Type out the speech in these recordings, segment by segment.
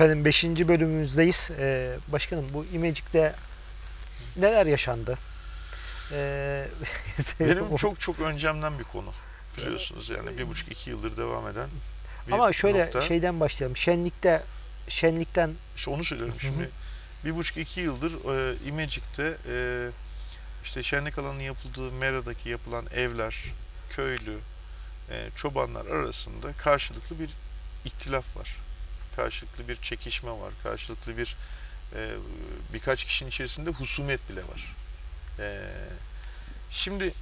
Efendim 5. bölümümüzdeyiz. Ee, başkanım bu İmecik'te neler yaşandı? Ee, Benim çok çok öncemden bir konu biliyorsunuz yani bir buçuk iki yıldır devam eden bir Ama şöyle nokta. şeyden başlayalım. Şenlikte şenlikten İşte onu söylüyorum Hı hı. şimdi. Bir buçuk iki yıldır e, İmecik'te e, işte şenlik alanının yapıldığı Mera'daki yapılan evler, köylü, e, çobanlar arasında karşılıklı bir ihtilaf var. Karşılıklı bir çekişme var. Karşılıklı bir e, birkaç kişinin içerisinde husumet bile var. E, şimdi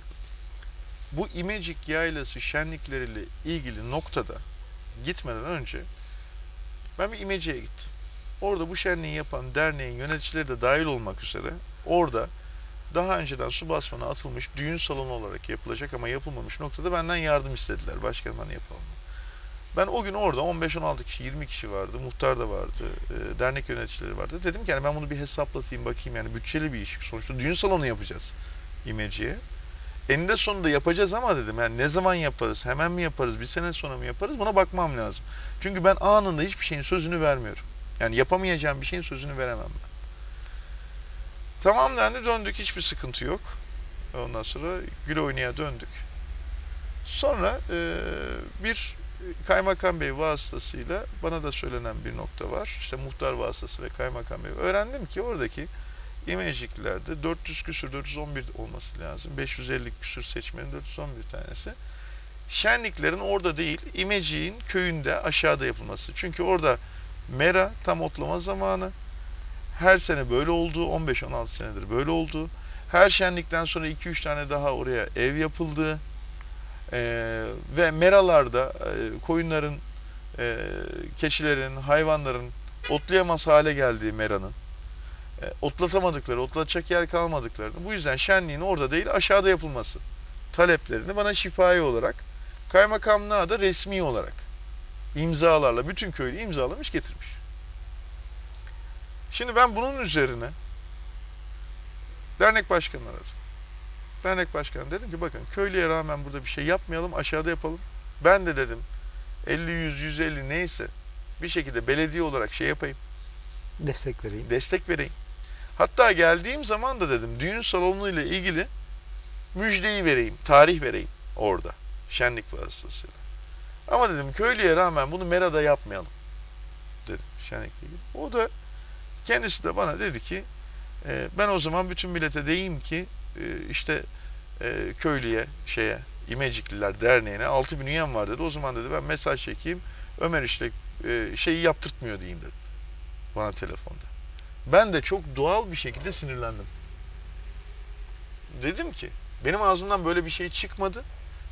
bu İmecik Yaylası şenlikleriyle ilgili noktada gitmeden önce ben bir İmeci'ye gittim. Orada bu şenliği yapan derneğin yöneticileri de dahil olmak üzere orada daha önceden su basmana atılmış düğün salonu olarak yapılacak ama yapılmamış noktada benden yardım istediler. Başkanım hani yapalım. Ben o gün orada 15-16 kişi, 20 kişi vardı. Muhtar da vardı. e, dernek yöneticileri vardı. Dedim ki yani ben bunu bir hesaplatayım bakayım yani bütçeli bir iş. Sonuçta düğün salonu yapacağız İmeci'ye. Eninde sonunda yapacağız ama dedim yani ne zaman yaparız, hemen mi yaparız, bir sene sonra mı yaparız buna bakmam lazım. Çünkü ben anında hiçbir şeyin sözünü vermiyorum. Yani yapamayacağım bir şeyin sözünü veremem ben. Tamam dendi döndük hiçbir sıkıntı yok. Ondan sonra gül oynaya döndük. Sonra e, bir kaymakam bey vasıtasıyla bana da söylenen bir nokta var. İşte muhtar vasıtası ve kaymakam bey. Öğrendim ki oradaki İmeciklerde 400 küsür 411 olması lazım. 550 küsür seçmenin 411 tanesi. Şenliklerin orada değil, İmecik'in köyünde aşağıda yapılması. Çünkü orada mera tam otlama zamanı. Her sene böyle oldu. 15-16 senedir böyle oldu. Her şenlikten sonra 2-3 tane daha oraya ev yapıldı. Ee, ve meralarda e, koyunların, e, keçilerin, hayvanların otlayamaz hale geldiği meranın e, otlatamadıkları, otlatacak yer kalmadıklarını bu yüzden şenliğin orada değil aşağıda yapılması taleplerini bana şifai olarak kaymakamlığa da resmi olarak imzalarla bütün köylü imzalamış getirmiş. Şimdi ben bunun üzerine dernek başkanını aradım. Dernek başkanı dedim ki bakın köylüye rağmen burada bir şey yapmayalım aşağıda yapalım. Ben de dedim 50 100 150 neyse bir şekilde belediye olarak şey yapayım destek vereyim. destek vereyim. Hatta geldiğim zaman da dedim düğün salonu ile ilgili müjdeyi vereyim, tarih vereyim orada şenlik vasıtasıyla. Ama dedim köylüye rağmen bunu Mera'da yapmayalım dedim şenlikle ilgili. O da kendisi de bana dedi ki e, ben o zaman bütün millete deyim ki işte e, köylüye şeye İmecikliler Derneği'ne 6 bin üyem var dedi. O zaman dedi ben mesaj çekeyim Ömer işte e, şeyi yaptırtmıyor diyeyim dedi bana telefonda. Ben de çok doğal bir şekilde sinirlendim. Dedim ki benim ağzımdan böyle bir şey çıkmadı.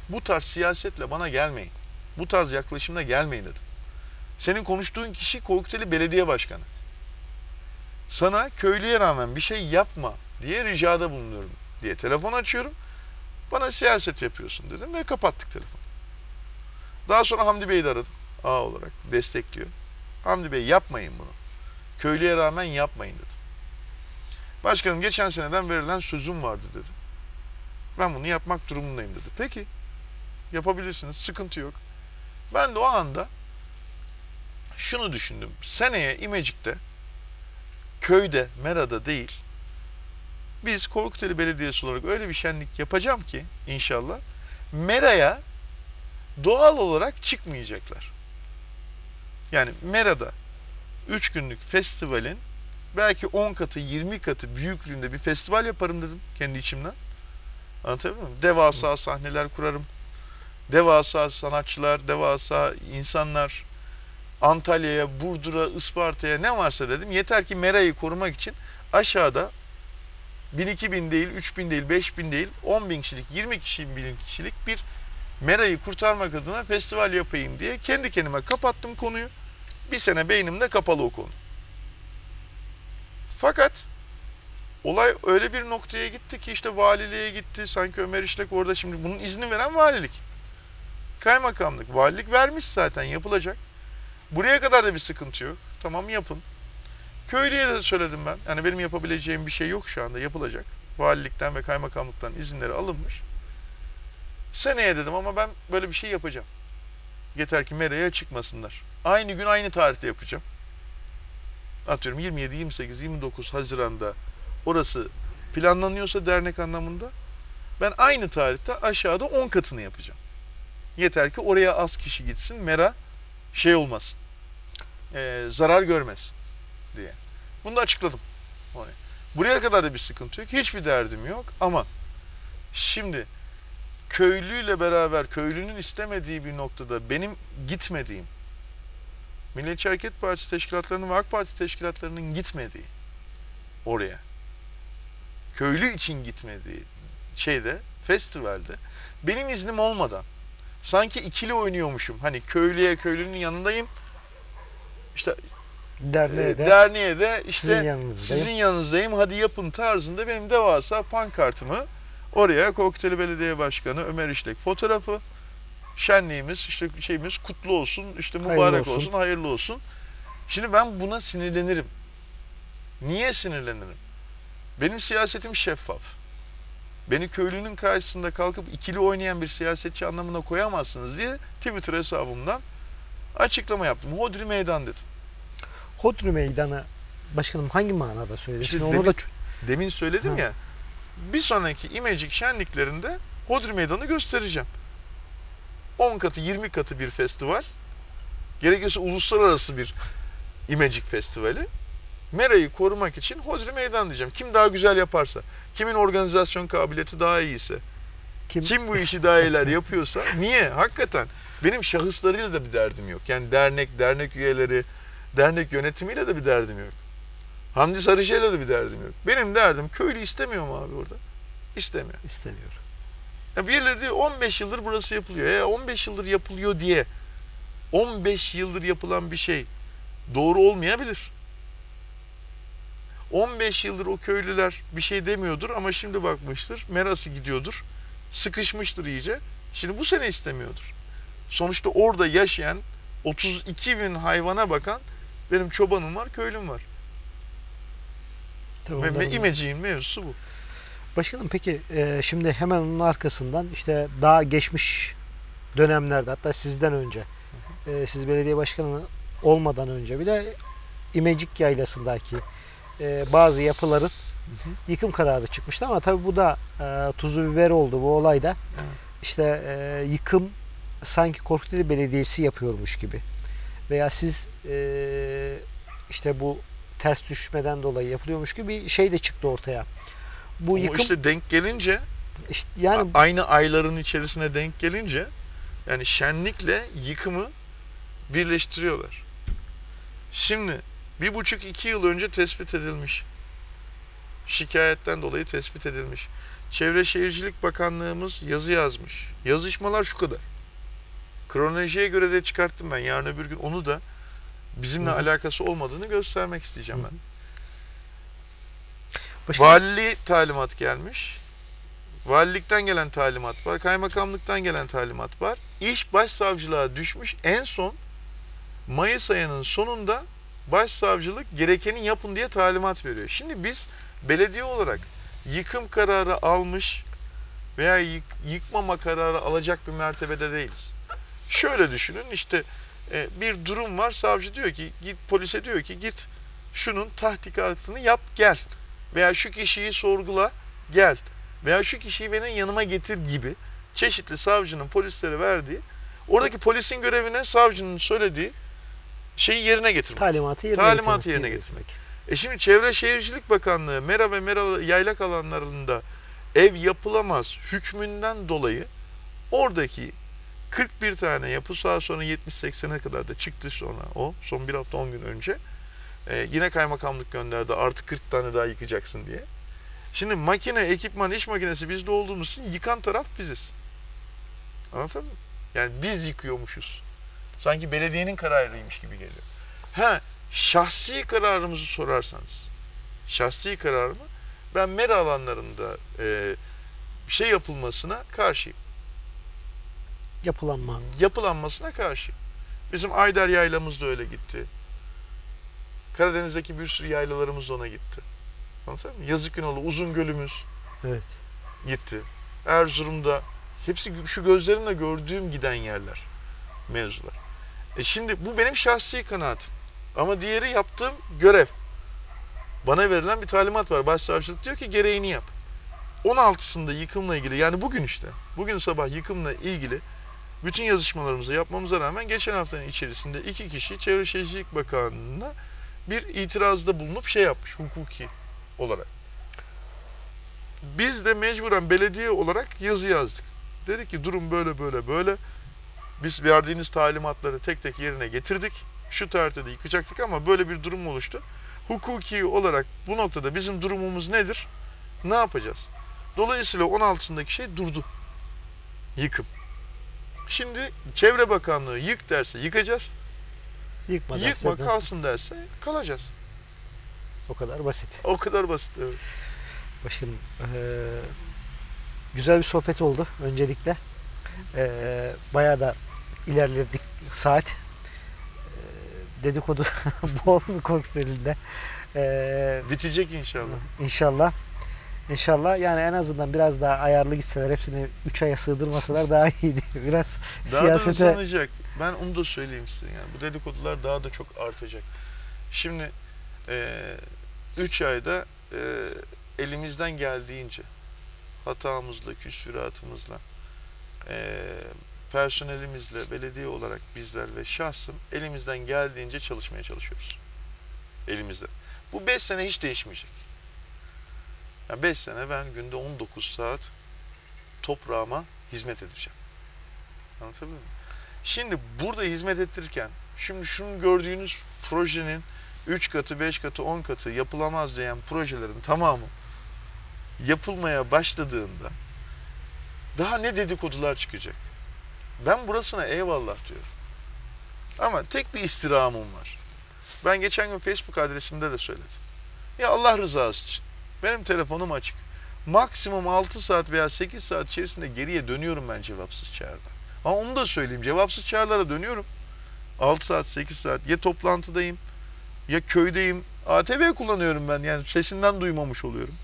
Bu tarz siyasetle bana gelmeyin. Bu tarz yaklaşımla gelmeyin dedim. Senin konuştuğun kişi Kokteli Belediye Başkanı. Sana köylüye rağmen bir şey yapma diye ricada bulunuyorum diye telefon açıyorum. Bana siyaset yapıyorsun dedim ve kapattık telefonu. Daha sonra Hamdi Bey'i de aradım. A olarak destekliyor. Hamdi Bey yapmayın bunu. Köylüye rağmen yapmayın dedim. Başkanım geçen seneden verilen sözüm vardı dedi. Ben bunu yapmak durumundayım dedi. Peki yapabilirsiniz sıkıntı yok. Ben de o anda şunu düşündüm. Seneye İmecik'te köyde, Mera'da değil biz Korkuteli Belediyesi olarak öyle bir şenlik yapacağım ki inşallah Mera'ya doğal olarak çıkmayacaklar. Yani Mera'da 3 günlük festivalin belki 10 katı 20 katı büyüklüğünde bir festival yaparım dedim kendi içimden. Anlatabiliyor muyum? Devasa sahneler kurarım. Devasa sanatçılar, devasa insanlar. Antalya'ya, Burdur'a, Isparta'ya ne varsa dedim. Yeter ki Mera'yı korumak için aşağıda 1000-2000 değil, 3000 değil, 5000 değil, 10 bin kişilik, 20 kişi bin kişilik bir Mera'yı kurtarmak adına festival yapayım diye kendi kendime kapattım konuyu. Bir sene beynimde kapalı o konu. Fakat olay öyle bir noktaya gitti ki işte valiliğe gitti. Sanki Ömer İşlek orada şimdi bunun izni veren valilik. Kaymakamlık. Valilik vermiş zaten yapılacak. Buraya kadar da bir sıkıntı yok. Tamam yapın. Köylüye de söyledim ben. Yani benim yapabileceğim bir şey yok şu anda yapılacak. Valilikten ve kaymakamlıktan izinleri alınmış. Seneye dedim ama ben böyle bir şey yapacağım. Yeter ki meraya çıkmasınlar. Aynı gün aynı tarihte yapacağım. atıyorum 27, 28, 29 Haziran'da orası planlanıyorsa dernek anlamında ben aynı tarihte aşağıda 10 katını yapacağım. Yeter ki oraya az kişi gitsin, mera şey olmasın, eee, zarar görmesin diye. Bunu da açıkladım. Oraya. Buraya kadar da bir sıkıntı yok. Hiçbir derdim yok ama şimdi köylüyle beraber köylünün istemediği bir noktada benim gitmediğim Milliyetçi Hareket Partisi teşkilatlarının ve AK Parti teşkilatlarının gitmediği oraya köylü için gitmediği şeyde festivalde benim iznim olmadan sanki ikili oynuyormuşum. Hani köylüye köylünün yanındayım. İşte Derneğe de derneğe de işte sizin yanınızdayım. sizin yanınızdayım hadi yapın tarzında benim devasa pankartımı oraya Kokteyli Belediye Başkanı Ömer İşlek fotoğrafı şenliğimiz işte şeyimiz kutlu olsun işte Hayırlı mübarek olsun. olsun. hayırlı olsun. Şimdi ben buna sinirlenirim. Niye sinirlenirim? Benim siyasetim şeffaf. Beni köylünün karşısında kalkıp ikili oynayan bir siyasetçi anlamına koyamazsınız diye Twitter hesabımdan açıklama yaptım. Hodri meydan dedim. Hodri Meydanı başkanım hangi manada söyledin? İşte Onu demin- da Demin söyledim Ha. ya. Bir sonraki İmecik şenliklerinde Hodri Meydanı göstereceğim. 10 katı 20 katı bir festival. Gerekirse uluslararası bir İmecik Festivali. Mera'yı korumak için Hodri Meydan diyeceğim. Kim daha güzel yaparsa, kimin organizasyon kabiliyeti daha iyiyse, kim, kim bu işi daha iyiler yapıyorsa, niye? Hakikaten benim şahıslarıyla da bir derdim yok. Yani dernek, dernek üyeleri, dernek yönetimiyle de bir derdim yok. Hamdi Sarıcı'yla da bir derdim yok. Benim derdim köylü istemiyor mu abi orada? İstemiyor. istemiyor. Ya birileri diyor 15 yıldır burası yapılıyor. E 15 yıldır yapılıyor diye 15 yıldır yapılan bir şey doğru olmayabilir. 15 yıldır o köylüler bir şey demiyordur ama şimdi bakmıştır. Merası gidiyordur. Sıkışmıştır iyice. Şimdi bu sene istemiyordur. Sonuçta orada yaşayan 32 bin hayvana bakan benim çobanım var, köylüm var. Tabii Ve, onların- imeciğin mevzusu bu. Başkanım peki e, şimdi hemen onun arkasından işte daha geçmiş dönemlerde hatta sizden önce e, siz belediye başkanı olmadan önce bile İmecik Yaylası'ndaki e, bazı yapıların yıkım kararı çıkmıştı ama tabii bu da e, tuzu biber oldu bu olayda. Evet. İşte e, yıkım sanki Korkuteli Belediyesi yapıyormuş gibi veya siz e, işte bu ters düşmeden dolayı yapılıyormuş gibi bir şey de çıktı ortaya. Bu Ama yıkım işte denk gelince işte yani aynı ayların içerisine denk gelince yani şenlikle yıkımı birleştiriyorlar. Şimdi bir buçuk iki yıl önce tespit edilmiş. Şikayetten dolayı tespit edilmiş. Çevre Şehircilik Bakanlığımız yazı yazmış. Yazışmalar şu kadar. Kronolojiye göre de çıkarttım ben. Yarın öbür gün onu da bizimle Hı hı. alakası olmadığını göstermek isteyeceğim ben. başka Vali talimat gelmiş. Valilikten gelen talimat var. Kaymakamlıktan gelen talimat var. İş başsavcılığa düşmüş. En son Mayıs ayının sonunda başsavcılık gerekeni yapın diye talimat veriyor. Şimdi biz belediye olarak yıkım kararı almış veya yık- yıkmama kararı alacak bir mertebede değiliz. Şöyle düşünün işte e, bir durum var savcı diyor ki git polise diyor ki git şunun tahkikatını yap gel veya şu kişiyi sorgula gel veya şu kişiyi benim yanıma getir gibi çeşitli savcının polislere verdiği oradaki polisin görevine savcının söylediği şeyi yerine getirmek. talimatı yerine Talimatı getirmek, yerine getirmek. E şimdi Çevre Şehircilik Bakanlığı Mera ve Mera yaylak alanlarında ev yapılamaz hükmünden dolayı oradaki 41 tane yapı sağa sonra 70-80'e kadar da çıktı sonra o son bir hafta 10 gün önce e, yine kaymakamlık gönderdi artı 40 tane daha yıkacaksın diye. Şimdi makine, ekipman, iş makinesi bizde olduğumuz için yıkan taraf biziz. Anlatabiliyor muyum? Yani biz yıkıyormuşuz. Sanki belediyenin kararıymış gibi geliyor. Ha, şahsi kararımızı sorarsanız, şahsi kararımı ben mera alanlarında e, şey yapılmasına karşıyım. Yapılanma. Yapılanmasına karşıyım. Bizim Ayder yaylamız da öyle gitti. Karadeniz'deki bir sürü yaylalarımız da ona gitti. Anlatabiliyor muyum? Yazık Günolu, Uzun Gölümüz Evet. gitti. Erzurum'da hepsi şu gözlerimle gördüğüm giden yerler, mevzular. E şimdi bu benim şahsi kanaatim. Ama diğeri yaptığım görev. Bana verilen bir talimat var. Başsavcılık diyor ki gereğini yap. 16'sında yıkımla ilgili yani bugün işte. Bugün sabah yıkımla ilgili bütün yazışmalarımızı yapmamıza rağmen geçen haftanın içerisinde iki kişi Çevre Şehircilik Bakanlığı'na bir itirazda bulunup şey yapmış hukuki olarak. Biz de mecburen belediye olarak yazı yazdık. Dedik ki durum böyle böyle böyle. Biz verdiğiniz talimatları tek tek yerine getirdik. Şu tarihte yıkacaktık ama böyle bir durum oluştu. Hukuki olarak bu noktada bizim durumumuz nedir? Ne yapacağız? Dolayısıyla 16'sındaki şey durdu. Yıkım. Şimdi Çevre Bakanlığı yık derse yıkacağız. Yıkma, Yıkma derse- kalsın derse kalacağız. O kadar basit. O kadar basit. Evet. Başkanım eee, güzel bir sohbet oldu öncelikle. Eee bayağı da ilerledik saat. Eee, dedikodu bol kokteylinde. Eee Bitecek inşallah. İnşallah. İnşallah yani en azından biraz daha ayarlı gitseler hepsini 3 aya sığdırmasalar daha iyiydi. Biraz Daha siyasete da hızlanacak. Ben onu da söyleyeyim size. Yani bu dedikodular daha da çok artacak. Şimdi 3 ayda e, elimizden geldiğince hatamızla, küsüratımızla, e, personelimizle, belediye olarak bizler ve şahsım elimizden geldiğince çalışmaya çalışıyoruz. Elimizde. Bu 5 sene hiç değişmeyecek. Yani 5 sene ben günde 19 saat toprağıma hizmet edeceğim. Anlatabildim mi? Şimdi burada hizmet ettirirken, şimdi şunu gördüğünüz projenin 3 katı, 5 katı, 10 katı yapılamaz diyen projelerin tamamı yapılmaya başladığında daha ne dedikodular çıkacak. Ben burasına eyvallah diyorum. Ama tek bir istirhamım var. Ben geçen gün Facebook adresimde de söyledim. Ya Allah rızası için benim telefonum açık. Maksimum 6 saat veya 8 saat içerisinde geriye dönüyorum ben cevapsız çağrıda. Ama onu da söyleyeyim. Cevapsız çağrılara dönüyorum. 6 saat, 8 saat. Ya toplantıdayım, ya köydeyim. ATV kullanıyorum ben. Yani sesinden duymamış oluyorum.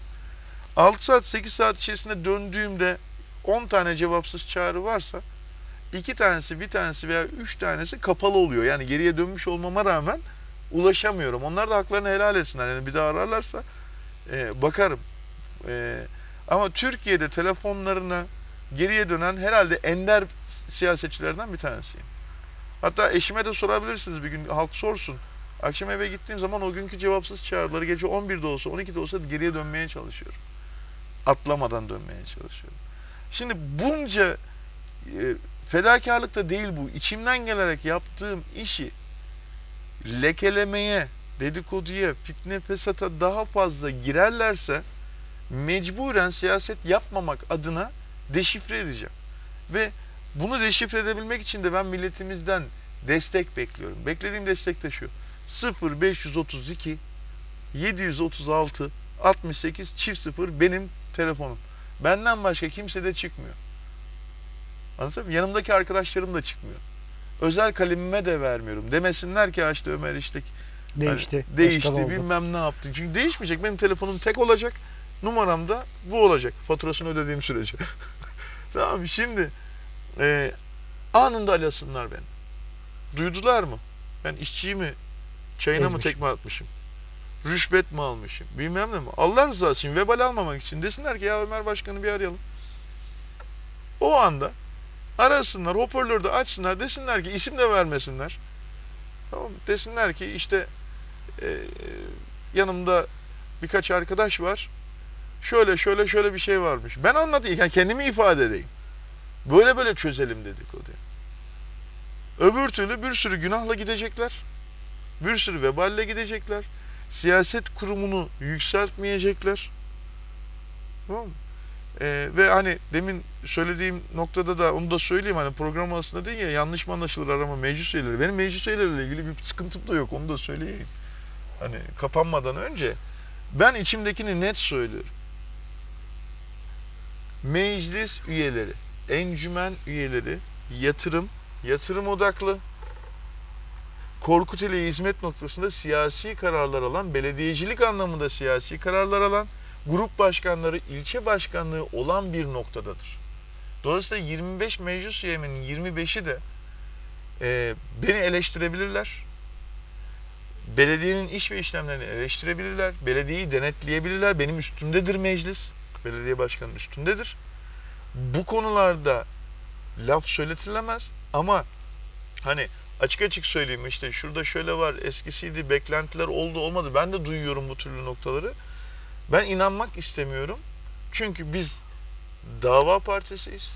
6 saat, 8 saat içerisinde döndüğümde 10 tane cevapsız çağrı varsa iki tanesi, bir tanesi veya üç tanesi kapalı oluyor. Yani geriye dönmüş olmama rağmen ulaşamıyorum. Onlar da haklarını helal etsinler. Yani bir daha ararlarsa e, bakarım. E, ama Türkiye'de telefonlarına geriye dönen herhalde ender siyasetçilerden bir tanesiyim. Hatta eşime de sorabilirsiniz bir gün halk sorsun. Akşam eve gittiğim zaman o günkü cevapsız çağrıları gece 11'de olsa 12'de olsa geriye dönmeye çalışıyorum. Atlamadan dönmeye çalışıyorum. Şimdi bunca e, fedakarlık da değil bu. İçimden gelerek yaptığım işi lekelemeye, dedikoduya, fitne fesata daha fazla girerlerse mecburen siyaset yapmamak adına deşifre edeceğim. Ve bunu deşifre edebilmek için de ben milletimizden destek bekliyorum. Beklediğim destek de şu. 0532 736 68 çift 0 benim telefonum. Benden başka kimse de çıkmıyor. Anladın mı? Yanımdaki arkadaşlarım da çıkmıyor. Özel kalemime de vermiyorum. Demesinler ki "Ya işte Ömer işte değişti. Hani değişti oldu. bilmem ne yaptı. Çünkü değişmeyecek. Benim telefonum tek olacak. Numaram da bu olacak. Faturasını ödediğim sürece. tamam mı? Şimdi e, anında alasınlar beni. Duydular mı? Ben işçiyi mi çayına mı Ezmiş. tekme atmışım? Rüşvet mi almışım? Bilmem ne mi? Allah rızası için vebal almamak için desinler ki ya Ömer Başkan'ı bir arayalım. O anda arasınlar, hoparlörü de açsınlar, desinler ki isim de vermesinler. Tamam mı? Desinler ki işte e, yanımda birkaç arkadaş var. Şöyle şöyle şöyle bir şey varmış. Ben anlatayım. Yani kendimi ifade edeyim. Böyle böyle çözelim dedik diye. Öbür türlü bir sürü günahla gidecekler. Bir sürü veballe gidecekler. Siyaset kurumunu yükseltmeyecekler. Tamam mı? Ee, ve hani demin söylediğim noktada da onu da söyleyeyim hani program aslında değil ya yanlış mı anlaşılır arama meclis üyeleri. Benim meclis üyeleriyle ilgili bir sıkıntım da yok onu da söyleyeyim. Hani kapanmadan önce ben içimdekini net söylüyorum. Meclis üyeleri, encümen üyeleri yatırım, yatırım odaklı, Korkuteli hizmet noktasında siyasi kararlar alan, belediyecilik anlamında siyasi kararlar alan, grup başkanları, ilçe başkanlığı olan bir noktadadır. Dolayısıyla 25 meclis üyemin 25'i de e, beni eleştirebilirler. Belediyenin iş ve işlemlerini eleştirebilirler. Belediyeyi denetleyebilirler. Benim üstümdedir meclis. Belediye başkanının üstündedir. Bu konularda laf söyletilemez ama hani açık açık söyleyeyim işte şurada şöyle var eskisiydi beklentiler oldu olmadı ben de duyuyorum bu türlü noktaları. Ben inanmak istemiyorum. Çünkü biz dava partisiyiz.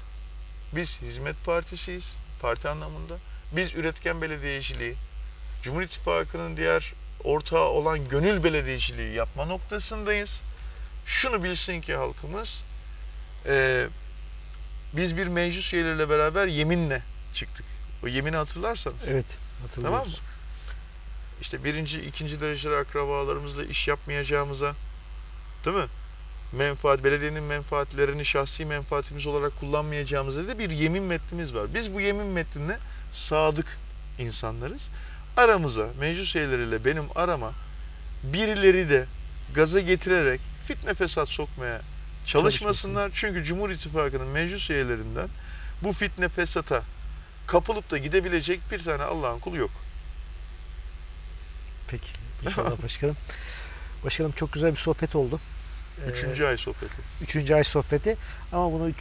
Biz hizmet partisiyiz parti anlamında. Biz üretken belediyeciliği, Cumhur İttifakı'nın diğer ortağı olan gönül belediyeciliği yapma noktasındayız. Şunu bilsin ki halkımız, eee, biz bir meclis üyeleriyle beraber yeminle çıktık. O yemini hatırlarsanız. Evet. Hatırlıyoruz. Tamam mı? İşte birinci, ikinci dereceli akrabalarımızla iş yapmayacağımıza, değil mi? Menfaat, belediyenin menfaatlerini şahsi menfaatimiz olarak kullanmayacağımıza da bir yemin metnimiz var. Biz bu yemin metnine sadık insanlarız. Aramıza, meclis üyeleriyle benim arama birileri de gaza getirerek fitne fesat sokmaya çalışmasınlar. Çünkü Cumhur İttifakı'nın meclis üyelerinden bu fitne fesata kapılıp da gidebilecek bir tane Allah'ın kulu yok. Peki. İnşallah başkanım. Başkanım çok güzel bir sohbet oldu. Ee, Üçüncü ay sohbeti. üçüncü ay sohbeti. Ama bunu üç,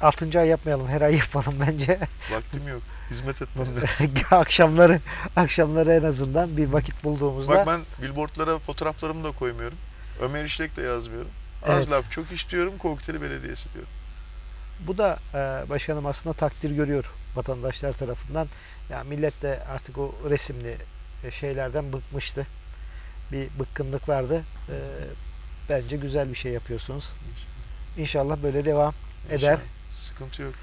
altıncı ay yapmayalım. Her ay yapalım bence. Vaktim yok. Hizmet etmem akşamları akşamları en azından bir vakit bulduğumuzda Bak ben billboardlara fotoğraflarımı da koymuyorum. Ömer İşlek de yazmıyorum. Az Evet. laf çok iş diyorum. Kokteyli Belediyesi diyorum. bu da e, başkanım aslında takdir görüyor vatandaşlar tarafından. Ya millet de artık o resimli e, şeylerden bıkmıştı. Bir bıkkınlık vardı. E, bence güzel bir şey yapıyorsunuz. İnşallah böyle devam eder. İnşallah. Sıkıntı yok.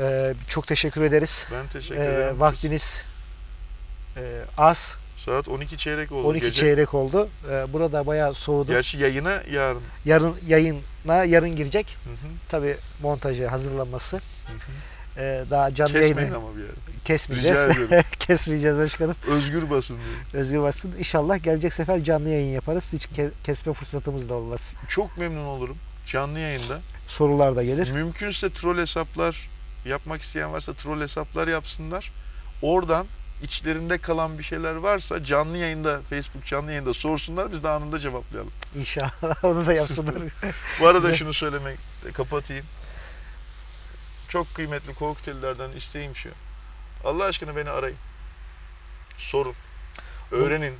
E, çok teşekkür ederiz. Ben teşekkür E, ederim. vaktiniz e, az. Saat 12 çeyrek oldu 12 gece. çeyrek oldu. E, burada bayağı soğudu. Gerçi yayına yarın. Yarın yayına yarın girecek. Hı hı, Tabi montajı hazırlanması. hı hı. E, daha canlı Kesmeyin yayını ama bir yere. kesmeyeceğiz. Kesmeyeceğiz başkanım. Özgür basın diyor. Özgür basın. İnşallah gelecek sefer canlı yayın yaparız. Hiç ke- kesme fırsatımız da olmaz. Çok memnun olurum. Canlı yayında. Sorular da gelir. Mümkünse troll hesaplar yapmak isteyen varsa troll hesaplar yapsınlar. Oradan içlerinde kalan bir şeyler varsa canlı yayında, Facebook canlı yayında sorsunlar. Biz de anında cevaplayalım. İnşallah onu da yapsınlar. Bu arada şunu söylemek, kapatayım. Çok kıymetli kokteyllerden isteğim şu. Allah aşkına beni arayın. Sorun. Öğrenin.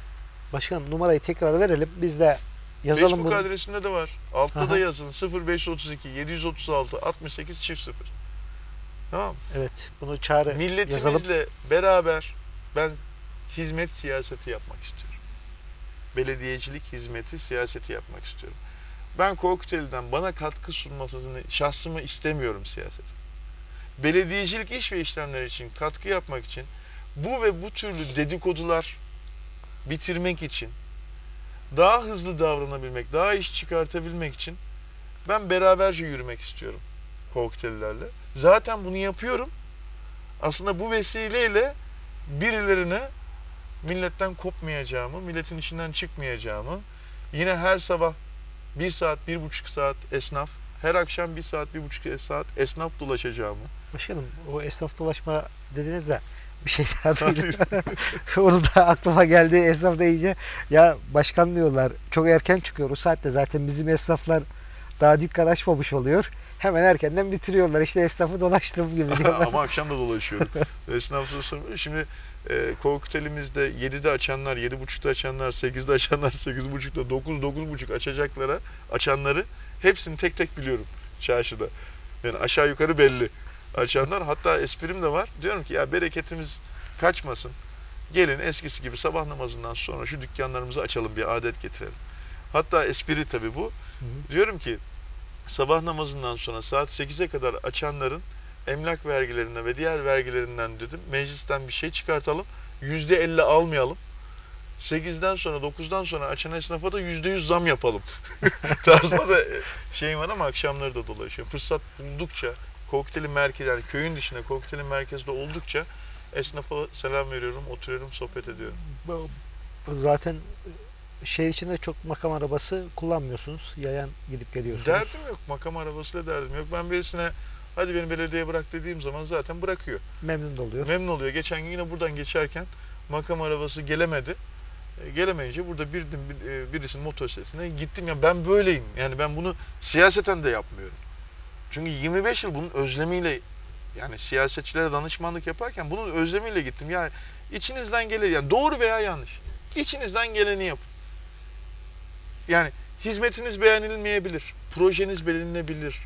Başkanım numarayı tekrar verelim. Biz de yazalım Facebook bunu. adresinde de var. Altta Aha. da yazın. 0532 736 68 çift 0. Tamam. Evet. Bunu çağrı yazalım. Milletimizle beraber ben hizmet siyaseti yapmak istiyorum. Belediyecilik hizmeti siyaseti yapmak istiyorum. Ben kokteylden bana katkı sunmasını şahsımı istemiyorum siyasete. Belediyecilik iş ve işlemler için katkı yapmak için bu ve bu türlü dedikodular bitirmek için daha hızlı davranabilmek, daha iş çıkartabilmek için ben beraberce yürümek istiyorum kokteyllerle. Zaten bunu yapıyorum aslında bu vesileyle birilerine milletten kopmayacağımı, milletin içinden çıkmayacağımı, yine her sabah bir saat, bir buçuk saat esnaf, her akşam bir saat, bir buçuk saat esnaf dolaşacağımı. Başkanım o esnaf dolaşma dediniz de bir şey daha duydum. Onu da aklıma geldi esnaf deyince. Ya başkan diyorlar çok erken çıkıyor. O saatte zaten bizim esnaflar daha dükkan açmamış oluyor. Hemen erkenden bitiriyorlar. İşte esnafı dolaştığım gibi diyorlar. Ama akşam da dolaşıyorum. Esnaf. Şimdi e, koktelimizde 7'de açanlar, 7.30'da açanlar, 8'de açanlar, 8.30'da, 9, 9.30 açacaklara, açanları hepsini tek tek biliyorum çarşıda. Yani aşağı yukarı belli açanlar. Hatta esprim de var. Diyorum ki ya bereketimiz kaçmasın. Gelin eskisi gibi sabah namazından sonra şu dükkanlarımızı açalım bir adet getirelim. Hatta espri tabii bu. hı. Diyorum ki sabah namazından sonra saat 8'e kadar açanların emlak vergilerine ve diğer vergilerinden dedim meclisten bir şey çıkartalım. %50 almayalım. 8'den sonra 9'dan sonra açan esnafa da %100 zam yapalım. Tarzında da şeyim var ama akşamları da dolaşıyorum. Fırsat buldukça kokteylin merkezi yani köyün dışında kokteylin merkezde oldukça esnafa selam veriyorum, oturuyorum, sohbet ediyorum. Zaten şehir içinde çok makam arabası kullanmıyorsunuz. Yayan gidip geliyorsunuz. Derdim yok. Makam arabasıyla derdim yok. Ben birisine hadi beni belediyeye bırak dediğim zaman zaten bırakıyor. Memnun da oluyor. Memnun oluyor. Geçen gün yine buradan geçerken makam arabası gelemedi. E, gelemeyince burada birdim bir, e, birisinin motosikletine gittim ya ben böyleyim. Yani ben bunu siyaseten de yapmıyorum. Çünkü 25 yıl bunun özlemiyle yani siyasetçilere danışmanlık yaparken bunun özlemiyle gittim. Yani içinizden gele yani doğru veya yanlış. İçinizden geleni yapın. Yani hizmetiniz beğenilmeyebilir. Projeniz belirlenebilir.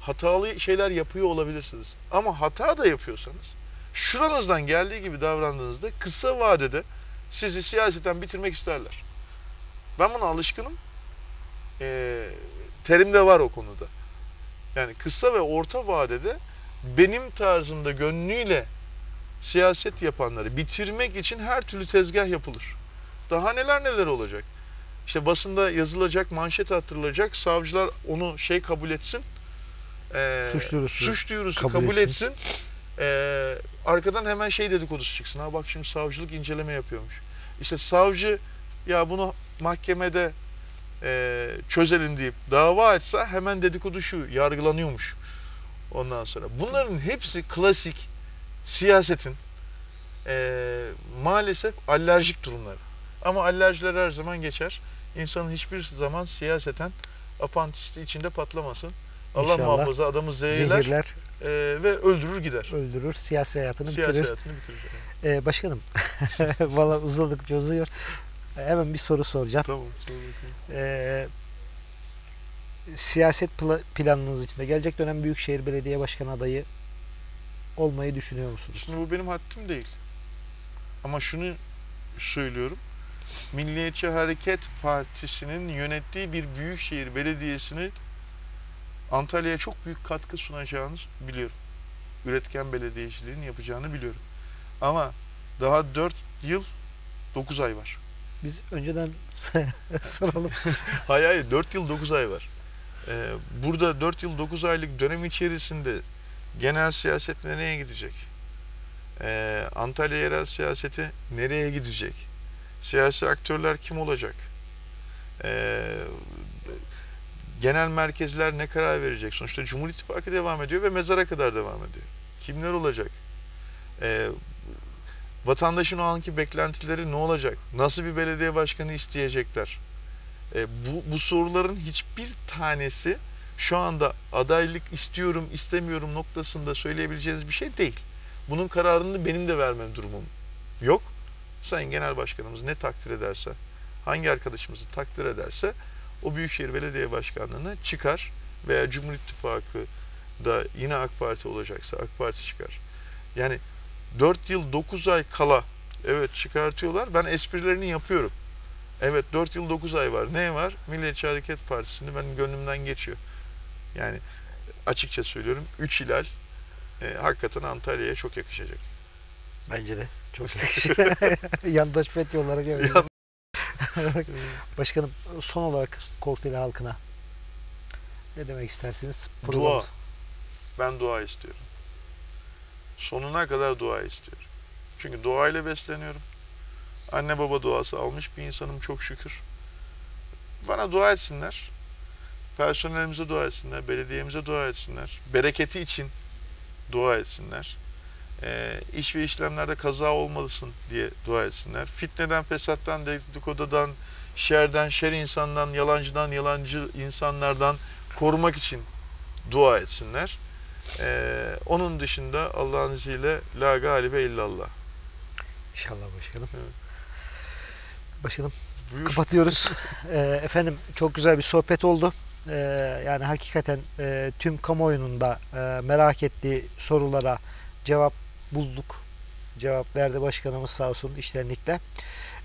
Hatalı şeyler yapıyor olabilirsiniz. Ama hata da yapıyorsanız şuranızdan geldiği gibi davrandığınızda kısa vadede sizi siyaseten bitirmek isterler. Ben buna alışkınım. Ee, terim de var o konuda. Yani kısa ve orta vadede benim tarzımda gönlüyle siyaset yapanları bitirmek için her türlü tezgah yapılır. Daha neler neler olacak. İşte basında yazılacak, manşet attırılacak, savcılar onu şey kabul etsin. Ee, Suç duyurusu suç duyurusu kabul kabul, etsin. etsin. Ee, arkadan hemen şey dedikodusu çıksın. Ha bak şimdi savcılık inceleme yapıyormuş. İşte savcı ya bunu mahkemede e, çözelim deyip dava açsa hemen dedikodu şu yargılanıyormuş. Ondan sonra bunların hepsi klasik siyasetin e, maalesef alerjik durumları. Ama alerjiler her zaman geçer. İnsanın hiçbir zaman siyaseten apantisti içinde patlamasın. Allah İnşallah. muhafaza adamı zehirler, Zehirler e, ve öldürür gider. öldürür, siyasi hayatını Siyasi bitirir. hayatını bitirir. Ee, başkanım, valla uzadıkça uzuyor. Ee, Hemen bir soru soracağım. Tamam. sor. Ee, siyaset pla- planınız içinde gelecek dönem Büyükşehir Belediye Başkanı adayı olmayı düşünüyor musunuz? Şimdi bu benim haddim değil. Ama şunu söylüyorum. Milliyetçi Hareket Partisi'nin yönettiği bir büyükşehir belediyesini Antalya'ya çok büyük katkı sunacağını biliyorum. Üretken belediyeciliğin yapacağını biliyorum. Ama daha 4 yıl 9 ay var. Biz önceden soralım. Hayır hayır 4 yıl 9 ay var. Ee, burada 4 yıl 9 aylık dönem içerisinde genel siyaset nereye gidecek? Ee, Antalya yerel siyaseti nereye gidecek? Siyasi aktörler kim olacak? Ee, genel merkezler ne karar verecek? Sonuçta Cumhur İttifakı devam ediyor ve mezara kadar devam ediyor. Kimler olacak? Ee, vatandaşın o anki beklentileri ne olacak? Nasıl bir belediye başkanı isteyecekler? E, bu, bu soruların hiçbir tanesi şu anda adaylık istiyorum istemiyorum noktasında söyleyebileceğiniz bir şey değil. Bunun kararını benim de vermem durumum yok. Sayın Genel Başkanımız ne takdir ederse, hangi arkadaşımızı takdir ederse o Büyükşehir Belediye Başkanlığı'na çıkar veya Cumhur İttifakı da yine AK Parti olacaksa AK Parti çıkar. Yani 4 yıl 9 ay kala evet çıkartıyorlar. Ben esprilerini yapıyorum. Evet 4 yıl 9 ay var. Ne var? Milliyetçi Hareket Partisi'ni benim gönlümden geçiyor. Yani açıkça söylüyorum 3 hilal e, hakikaten Antalya'ya çok yakışacak. Bence de. Çok yakışır. Yandaş FETÖ olarak evet. Başkanım son olarak Korkuteli halkına ne demek istersiniz? Dua. Ben dua istiyorum. Sonuna kadar dua istiyorum. Çünkü duayla besleniyorum. Anne baba duası almış bir insanım çok şükür. Bana dua etsinler. Personelimize dua etsinler. Belediyemize dua etsinler. Bereketi için dua etsinler. Ee, iş ve işlemlerde kaza olmalısın diye dua etsinler. Fitneden, fesattan, dedikodudan, şerden, şer insandan, yalancıdan, yalancı insanlardan korumak için dua etsinler. Ee, onun dışında Allah'ın izniyle la galibe illallah. İnşallah başkanım. Evet. Başkanım Buyur. kapatıyoruz. Ee, efendim çok güzel bir sohbet oldu. Ee, yani hakikaten e, tüm kamuoyunun da e, merak ettiği sorulara cevap bulduk. Cevap verdi başkanımız sağ olsun iştenlikle.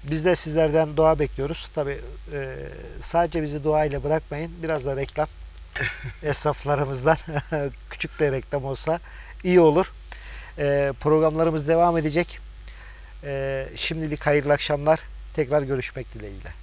Biz de sizlerden dua bekliyoruz. Tabi sadece bizi dua ile bırakmayın. Biraz da reklam esnaflarımızdan küçük de reklam olsa iyi olur. Ee, programlarımız devam edecek. Ee, şimdilik hayırlı akşamlar. Tekrar görüşmek dileğiyle.